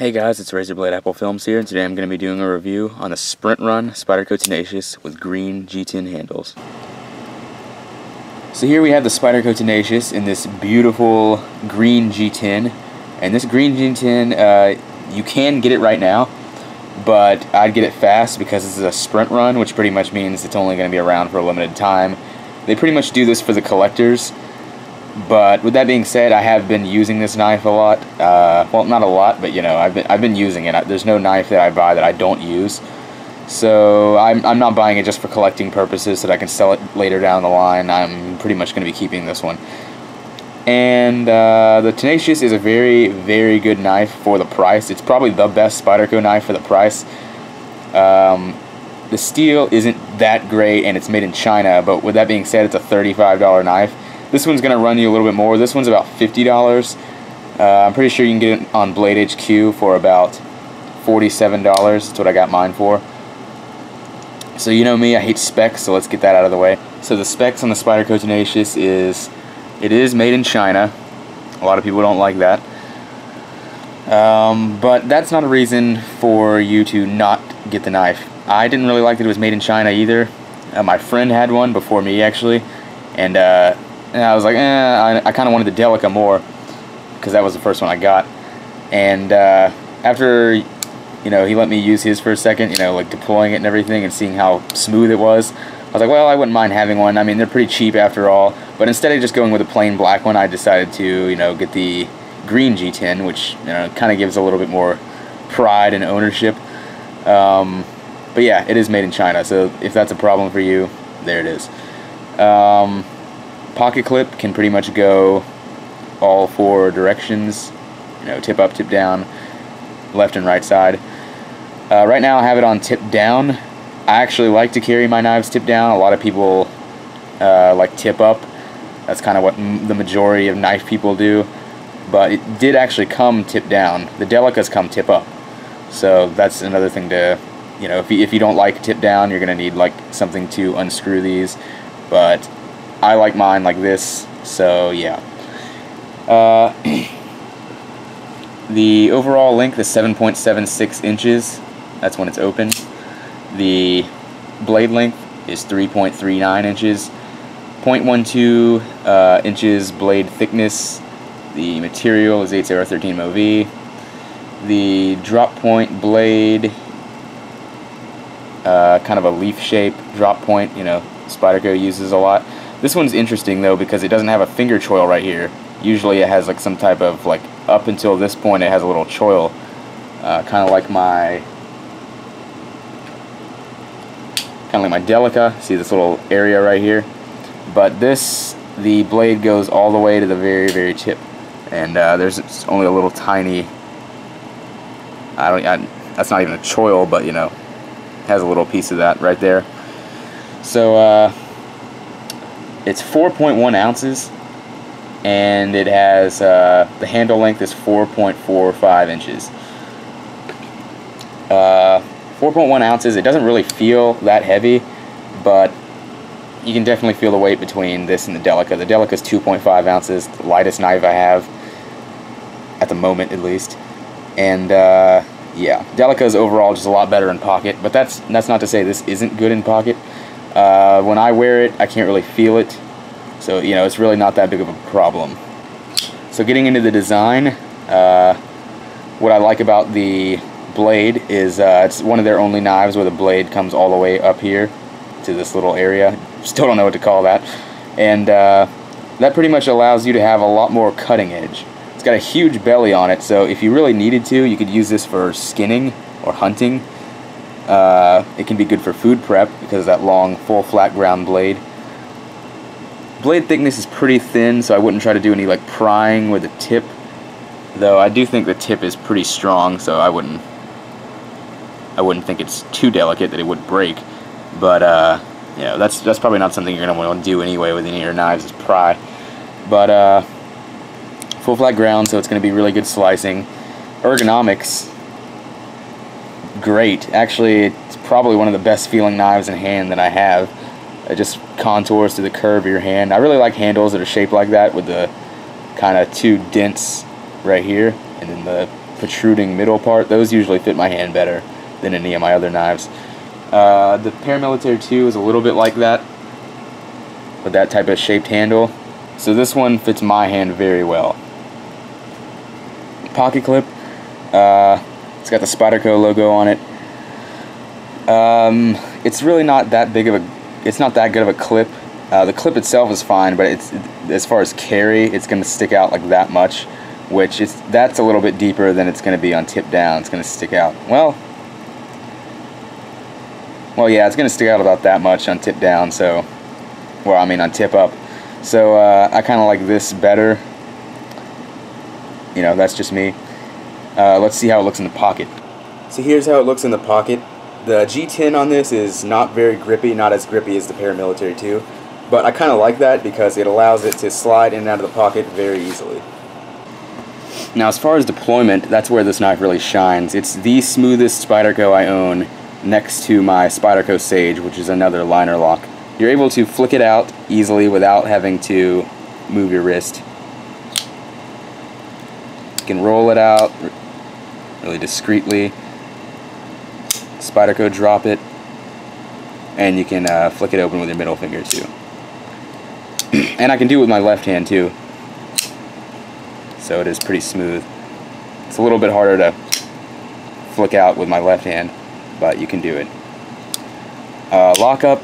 Hey guys, it's Razorblade Apple Films here, and today I'm going to be doing a review on the Sprint Run Spyderco Tenacious with green G10 handles. So here we have the Spyderco Tenacious in this beautiful green G10, and this green G10, uh, you can get it right now, but I'd get it fast because this is a Sprint Run, which pretty much means it's only going to be around for a limited time. They pretty much do this for the collectors, but with that being said, I have been using this knife a lot. Uh, well, not a lot, but you know, I've been I've been using it. There's no knife that I buy that I don't use. So I'm I'm not buying it just for collecting purposes so that I can sell it later down the line. I'm pretty much going to be keeping this one. And uh, the Tenacious is a very very good knife for the price. It's probably the best Spyderco knife for the price. Um, the steel isn't that great, and it's made in China. But with that being said, it's a $35 knife this one's going to run you a little bit more. This one's about $50. Uh, I'm pretty sure you can get it on Blade HQ for about $47. That's what I got mine for. So you know me, I hate specs, so let's get that out of the way. So the specs on the Spyderco Tenacious is, it is made in China. A lot of people don't like that. Um, but that's not a reason for you to not get the knife. I didn't really like that it was made in China either. Uh, my friend had one before me actually, and uh, and I was like, eh, I, I kind of wanted the Delica more because that was the first one I got. And uh, after, you know, he let me use his for a second, you know, like deploying it and everything and seeing how smooth it was, I was like, well, I wouldn't mind having one. I mean, they're pretty cheap after all. But instead of just going with a plain black one, I decided to, you know, get the green G10, which, you know, kind of gives a little bit more pride and ownership. Um, but yeah, it is made in China, so if that's a problem for you, there it is. Um, pocket clip can pretty much go all four directions, you know, tip up, tip down, left and right side. Uh, right now I have it on tip down. I actually like to carry my knives tip down. A lot of people uh, like tip up. That's kind of what the majority of knife people do. But it did actually come tip down. The Delicas come tip up. So that's another thing to, you know, if you, if you don't like tip down, you're going to need like something to unscrew these. But I like mine like this, so yeah. Uh, the overall length is 7.76 inches. That's when it's open. The blade length is 3.39 inches. 0.12 uh, inches blade thickness. The material is 8 MOV. The drop point blade, uh, kind of a leaf shape drop point, you know, Spyderco uses a lot. This one's interesting though because it doesn't have a finger choil right here. Usually it has like some type of like up until this point it has a little choil, uh, kind of like my kind of like my Delica. See this little area right here, but this the blade goes all the way to the very very tip, and uh, there's only a little tiny. I don't. I, that's not even a choil, but you know, has a little piece of that right there. So. Uh, it's 4.1 ounces, and it has uh, the handle length is 4.45 inches. Uh, 4.1 ounces. It doesn't really feel that heavy, but you can definitely feel the weight between this and the Delica. The Delica is 2.5 ounces, the lightest knife I have at the moment, at least. And uh, yeah, Delica is overall just a lot better in pocket, but that's that's not to say this isn't good in pocket. Uh, when I wear it, I can't really feel it. So, you know, it's really not that big of a problem. So getting into the design, uh, what I like about the blade is uh, it's one of their only knives where the blade comes all the way up here to this little area. Still don't know what to call that. And uh, that pretty much allows you to have a lot more cutting edge. It's got a huge belly on it, so if you really needed to, you could use this for skinning or hunting. Uh, it can be good for food prep because that long, full, flat ground blade. Blade thickness is pretty thin, so I wouldn't try to do any like prying with the tip. Though I do think the tip is pretty strong, so I wouldn't. I wouldn't think it's too delicate that it would break. But uh, that's that's probably not something you're gonna want to do anyway with any of your knives is pry. But uh, full flat ground, so it's gonna be really good slicing. Ergonomics great. Actually, it's probably one of the best feeling knives in hand that I have. It just contours to the curve of your hand. I really like handles that are shaped like that with the kind of two dents right here and then the protruding middle part. Those usually fit my hand better than any of my other knives. Uh, the Paramilitary 2 is a little bit like that, with that type of shaped handle. So this one fits my hand very well. Pocket clip, uh, it's got the Spyderco logo on it. Um, it's really not that big of a, it's not that good of a clip. Uh, the clip itself is fine, but it's as far as carry, it's going to stick out like that much, which is that's a little bit deeper than it's going to be on tip down. It's going to stick out. Well, well, yeah, it's going to stick out about that much on tip down. So, well, I mean on tip up. So uh, I kind of like this better. You know, that's just me. Uh, let's see how it looks in the pocket. So here's how it looks in the pocket. The G10 on this is not very grippy, not as grippy as the Paramilitary 2. But I kind of like that because it allows it to slide in and out of the pocket very easily. Now as far as deployment, that's where this knife really shines. It's the smoothest Spyderco I own next to my Spyderco Sage, which is another liner lock. You're able to flick it out easily without having to move your wrist. You can roll it out really discreetly. Spyderco drop it, and you can uh, flick it open with your middle finger too. and I can do it with my left hand too. So it is pretty smooth. It's a little bit harder to flick out with my left hand, but you can do it. Uh, lockup,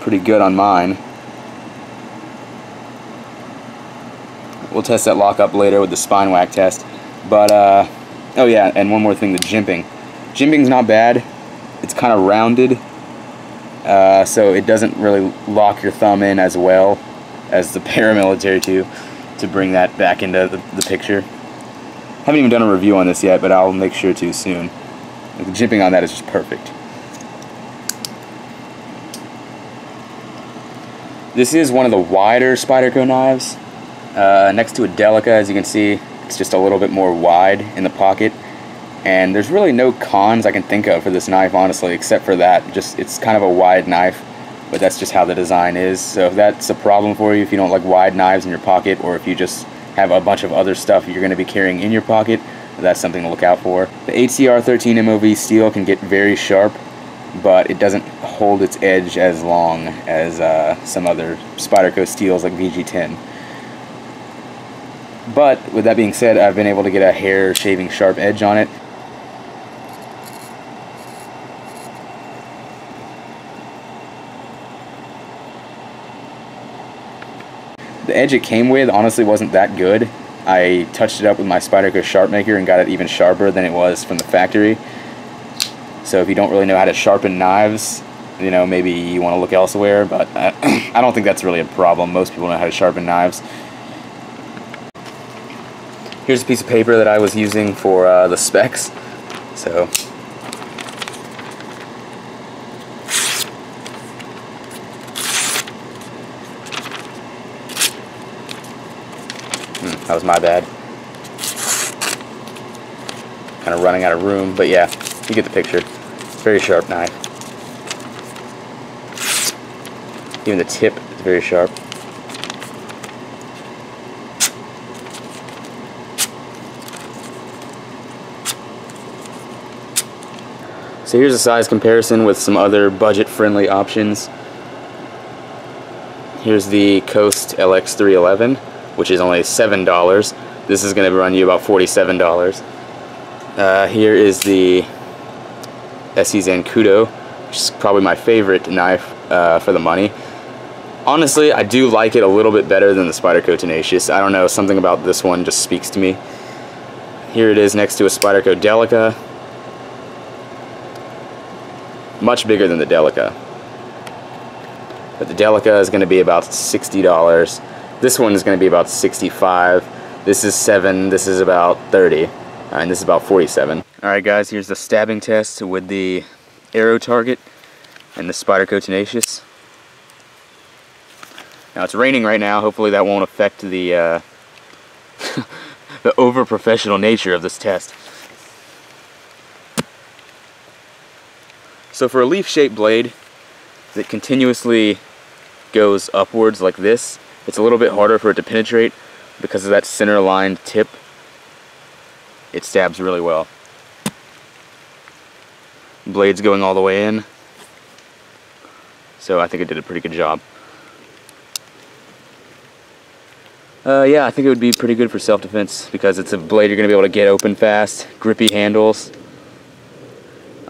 pretty good on mine. We'll test that lockup later with the spine whack test. But, uh, oh yeah, and one more thing, the jimping. Jimping's not bad. It's kind of rounded, uh, so it doesn't really lock your thumb in as well as the paramilitary 2 to bring that back into the, the picture. Haven't even done a review on this yet, but I'll make sure to soon. the jimping on that is just perfect. This is one of the wider Spyderco knives. Uh, next to a Delica, as you can see, it's just a little bit more wide in the pocket. And there's really no cons I can think of for this knife, honestly, except for that. Just It's kind of a wide knife, but that's just how the design is. So if that's a problem for you, if you don't like wide knives in your pocket, or if you just have a bunch of other stuff you're going to be carrying in your pocket, that's something to look out for. The 8Cr13MoV steel can get very sharp, but it doesn't hold its edge as long as uh, some other Spyderco steels like VG10. But with that being said, I've been able to get a hair shaving sharp edge on it The edge it came with honestly wasn't that good. I touched it up with my Spyderco Sharp Maker and got it even sharper than it was from the factory. So if you don't really know how to sharpen knives, you know, maybe you want to look elsewhere, but I, I don't think that's really a problem. Most people know how to sharpen knives. Here's a piece of paper that I was using for uh, the specs. So That was my bad. Kind of running out of room, but yeah, you get the picture. Very sharp knife. Even the tip is very sharp. So here's a size comparison with some other budget-friendly options. Here's the Coast LX311 which is only $7. This is going to run you about $47. Uh, here is the SE Zancudo, which is probably my favorite knife uh, for the money. Honestly, I do like it a little bit better than the Spyderco Tenacious. I don't know, something about this one just speaks to me. Here it is next to a Spyderco Delica. Much bigger than the Delica. But the Delica is going to be about $60. This one is going to be about 65. This is 7. This is about 30. Uh, and this is about 47. Alright guys, here's the stabbing test with the arrow target and the Spyderco Tenacious. Now it's raining right now. Hopefully that won't affect the uh, the over-professional nature of this test. So for a leaf-shaped blade that continuously goes upwards like this, it's a little bit harder for it to penetrate because of that center lined tip. it stabs really well. Blade's going all the way in. So I think it did a pretty good job. Uh, yeah, I think it would be pretty good for self-defense because it's a blade you're going to be able to get open fast, grippy handles.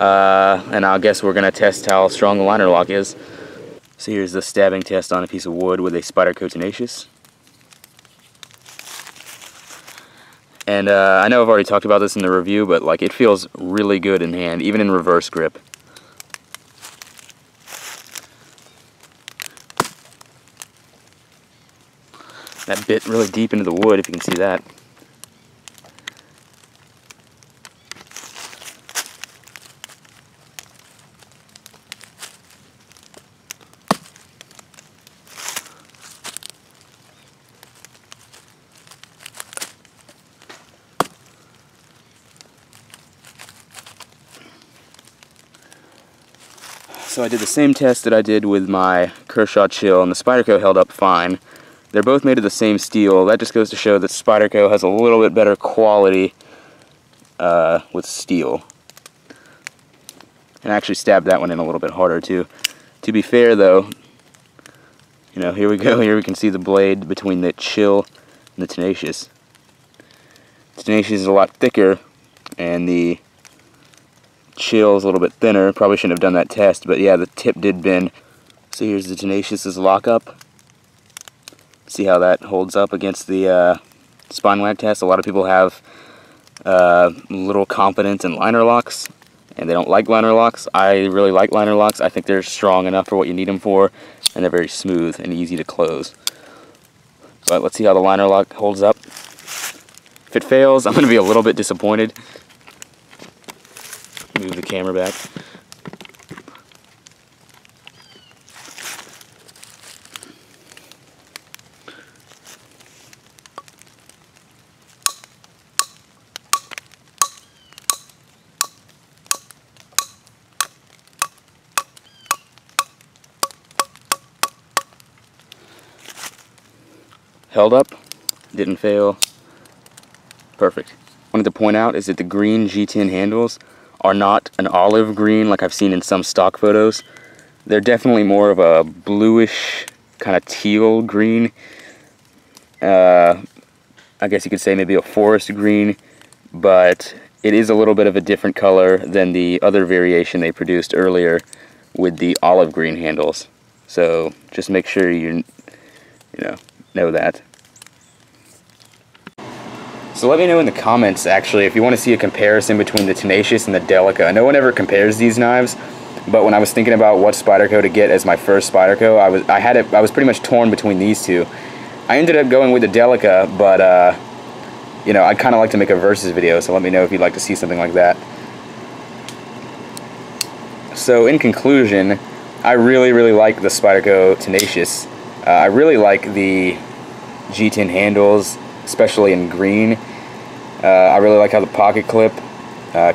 Uh, and I guess we're to test how strong the liner lock is. So here's the stabbing test on a piece of wood with a Spyderco Tenacious. And uh, I know I've already talked about this in the review, but like it feels really good in hand, even in reverse grip. That bit really deep into the wood, if you can see that. So I did the same test that I did with my Kershaw Chill, and the Spyderco held up fine. They're both made of the same steel. That just goes to show that Spyderco has a little bit better quality uh, with steel. And I actually stabbed that one in a little bit harder too. To be fair though, you know, here we go. Here we can see the blade between the Chill and the Tenacious. The Tenacious is a lot thicker, and the chill is a little bit thinner. Probably shouldn't have done that test, but yeah, the tip did bend. So here's the Tenacious's lockup. See how that holds up against the uh, spine whack test. A lot of people have uh, little confidence in liner locks, and they don't like liner locks. I really like liner locks. I think they're strong enough for what you need them for, and they're very smooth and easy to close. But let's see how the liner lock holds up. If it fails, I'm going to be a little bit disappointed move the camera back. Held up, didn't fail, perfect. Wanted to point out is that the green G10 handles are not an olive green like I've seen in some stock photos. They're definitely more of a bluish, kind of teal green. Uh, I guess you could say maybe a forest green, but it is a little bit of a different color than the other variation they produced earlier with the olive green handles. So just make sure you, you know, know that. So let me know in the comments, actually, if you want to see a comparison between the Tenacious and the Delica. No one ever compares these knives, but when I was thinking about what Spyderco to get as my first Spyderco, I was I had it. I was pretty much torn between these two. I ended up going with the Delica, but uh, you know, I'd kind of like to make a versus video. So let me know if you'd like to see something like that. So in conclusion, I really, really like the Spyderco Tenacious. Uh, I really like the G10 handles especially in green. Uh, I really like how the pocket clip uh,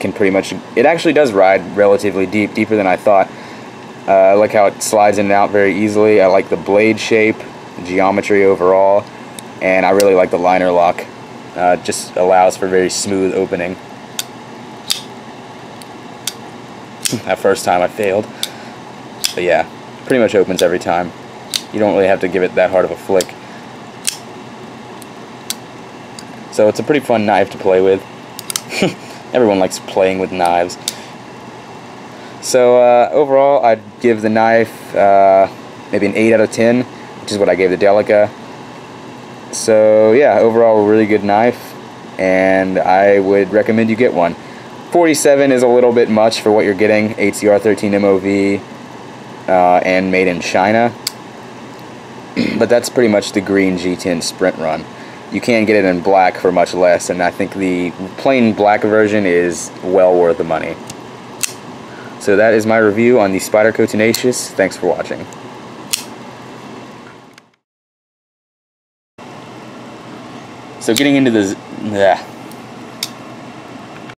can pretty much, it actually does ride relatively deep, deeper than I thought. Uh, I like how it slides in and out very easily. I like the blade shape, the geometry overall, and I really like the liner lock. Uh, just allows for very smooth opening. that first time I failed. But yeah, pretty much opens every time. You don't really have to give it that hard of a flick. So it's a pretty fun knife to play with. Everyone likes playing with knives. So uh, overall, I'd give the knife uh, maybe an 8 out of 10, which is what I gave the Delica. So yeah, overall a really good knife, and I would recommend you get one. 47 is a little bit much for what you're getting, 8Cr13MoV, uh, and made in China. but that's pretty much the green G10 sprint run you can get it in black for much less, and I think the plain black version is well worth the money. So that is my review on the Spyderco Tenacious. Thanks for watching. So getting into the,